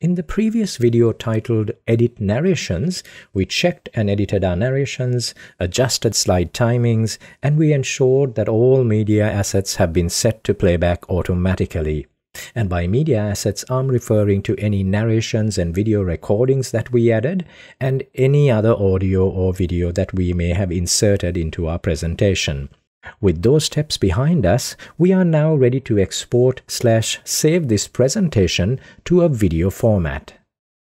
In the previous video titled Edit Narrations, we checked and edited our narrations, adjusted slide timings, and we ensured that all media assets have been set to playback automatically. And by media assets, I'm referring to any narrations and video recordings that we added and any other audio or video that we may have inserted into our presentation. With those steps behind us, we are now ready to export slash save this presentation to a video format.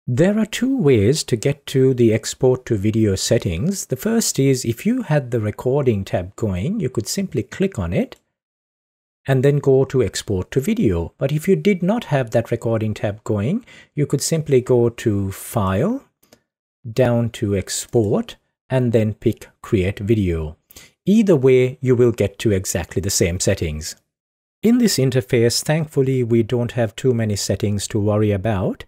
There are two ways to get to the export to video settings. The first is if you had the recording tab going, you could simply click on it and then go to export to video. But if you did not have that recording tab going, you could simply go to file, down to export, and then pick create video. Either way, you will get to exactly the same settings. In this interface, thankfully, we don't have too many settings to worry about.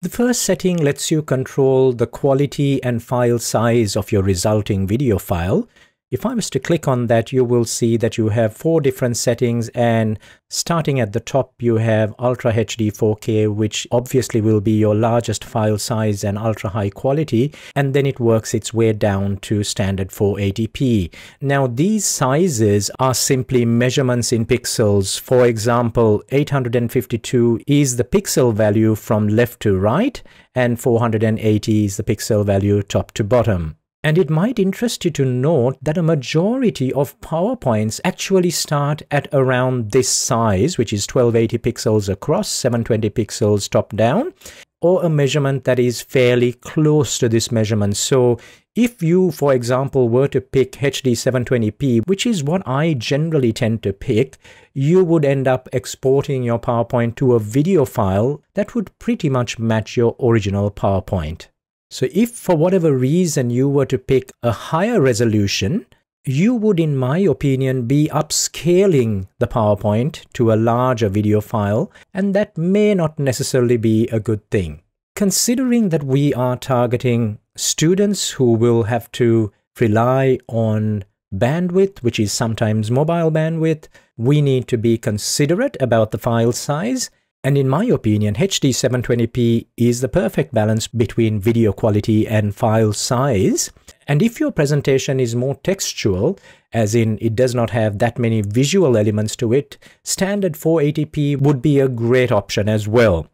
The first setting lets you control the quality and file size of your resulting video file. If I was to click on that, you will see that you have four different settings and starting at the top, you have Ultra HD 4K, which obviously will be your largest file size and ultra high quality. And then it works its way down to standard 480p. Now, these sizes are simply measurements in pixels. For example, 852 is the pixel value from left to right and 480 is the pixel value top to bottom. And it might interest you to note that a majority of PowerPoints actually start at around this size, which is 1280 pixels across, 720 pixels top down, or a measurement that is fairly close to this measurement. So if you, for example, were to pick HD 720p, which is what I generally tend to pick, you would end up exporting your PowerPoint to a video file that would pretty much match your original PowerPoint. So if for whatever reason you were to pick a higher resolution, you would, in my opinion, be upscaling the PowerPoint to a larger video file, and that may not necessarily be a good thing. Considering that we are targeting students who will have to rely on bandwidth, which is sometimes mobile bandwidth, we need to be considerate about the file size and in my opinion, HD 720p is the perfect balance between video quality and file size. And if your presentation is more textual, as in it does not have that many visual elements to it, standard 480p would be a great option as well.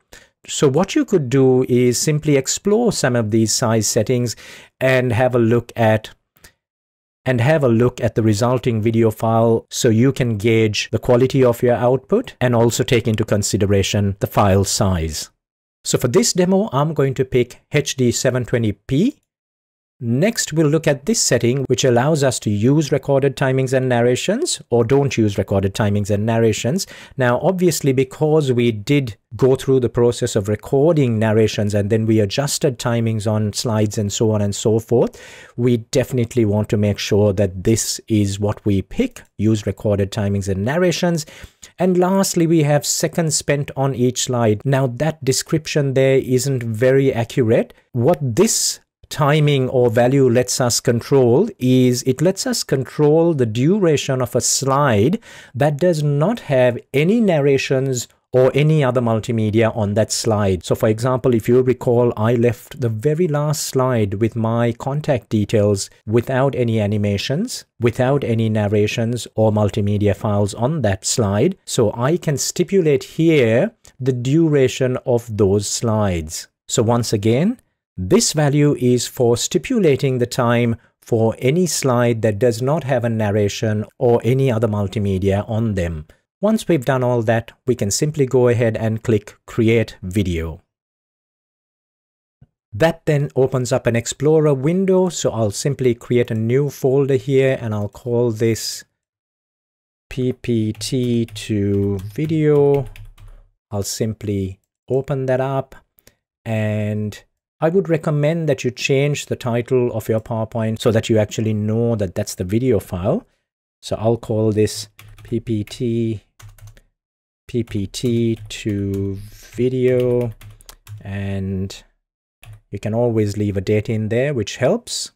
So what you could do is simply explore some of these size settings and have a look at and have a look at the resulting video file so you can gauge the quality of your output and also take into consideration the file size. So for this demo, I'm going to pick HD 720p Next, we'll look at this setting, which allows us to use recorded timings and narrations or don't use recorded timings and narrations. Now, obviously, because we did go through the process of recording narrations and then we adjusted timings on slides and so on and so forth, we definitely want to make sure that this is what we pick, use recorded timings and narrations. And lastly, we have seconds spent on each slide. Now, that description there isn't very accurate. What this timing or value lets us control is it lets us control the duration of a slide that does not have any narrations or any other multimedia on that slide. So for example, if you recall, I left the very last slide with my contact details without any animations, without any narrations or multimedia files on that slide. So I can stipulate here the duration of those slides. So once again, this value is for stipulating the time for any slide that does not have a narration or any other multimedia on them. Once we've done all that, we can simply go ahead and click Create Video. That then opens up an Explorer window, so I'll simply create a new folder here and I'll call this PPT to video. I'll simply open that up and I would recommend that you change the title of your PowerPoint so that you actually know that that's the video file. So I'll call this PPT, PPT to video, and you can always leave a date in there, which helps.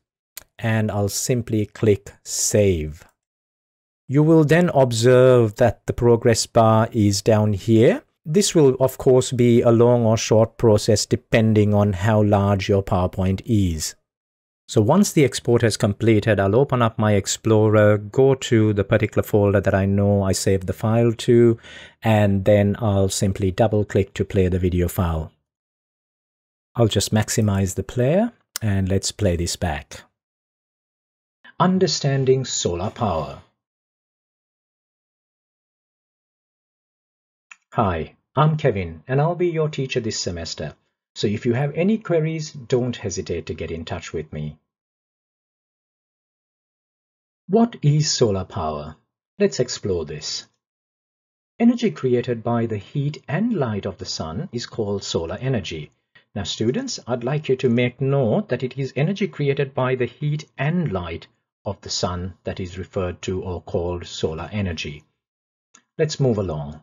And I'll simply click Save. You will then observe that the progress bar is down here This will of course be a long or short process depending on how large your PowerPoint is. So once the export has completed, I'll open up my Explorer, go to the particular folder that I know I saved the file to, and then I'll simply double click to play the video file. I'll just maximize the player and let's play this back. Understanding solar power. Hi, I'm Kevin and I'll be your teacher this semester. So if you have any queries, don't hesitate to get in touch with me. What is solar power? Let's explore this. Energy created by the heat and light of the sun is called solar energy. Now students, I'd like you to make note that it is energy created by the heat and light of the sun that is referred to or called solar energy. Let's move along.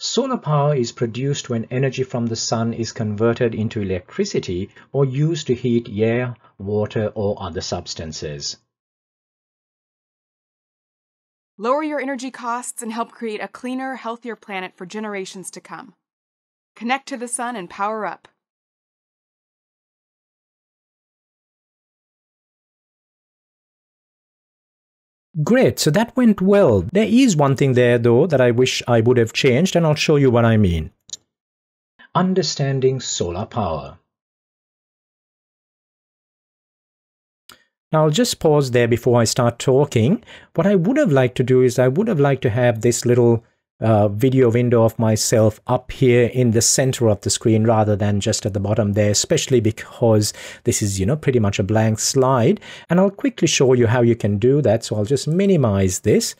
Solar power is produced when energy from the sun is converted into electricity or used to heat air, water, or other substances. Lower your energy costs and help create a cleaner, healthier planet for generations to come. Connect to the sun and power up. Great, so that went well. There is one thing there though that I wish I would have changed and I'll show you what I mean. Understanding solar power. Now I'll just pause there before I start talking. What I would have liked to do is I would have liked to have this little uh, video window of myself up here in the center of the screen rather than just at the bottom there, especially because this is, you know, pretty much a blank slide. And I'll quickly show you how you can do that. So I'll just minimize this,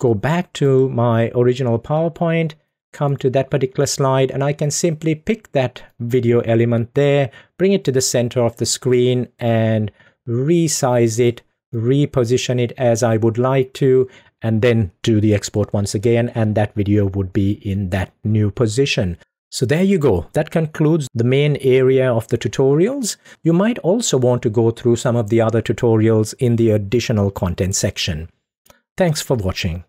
go back to my original PowerPoint, come to that particular slide, and I can simply pick that video element there, bring it to the center of the screen and resize it reposition it as I would like to, and then do the export once again and that video would be in that new position. So there you go. That concludes the main area of the tutorials. You might also want to go through some of the other tutorials in the additional content section. Thanks for watching.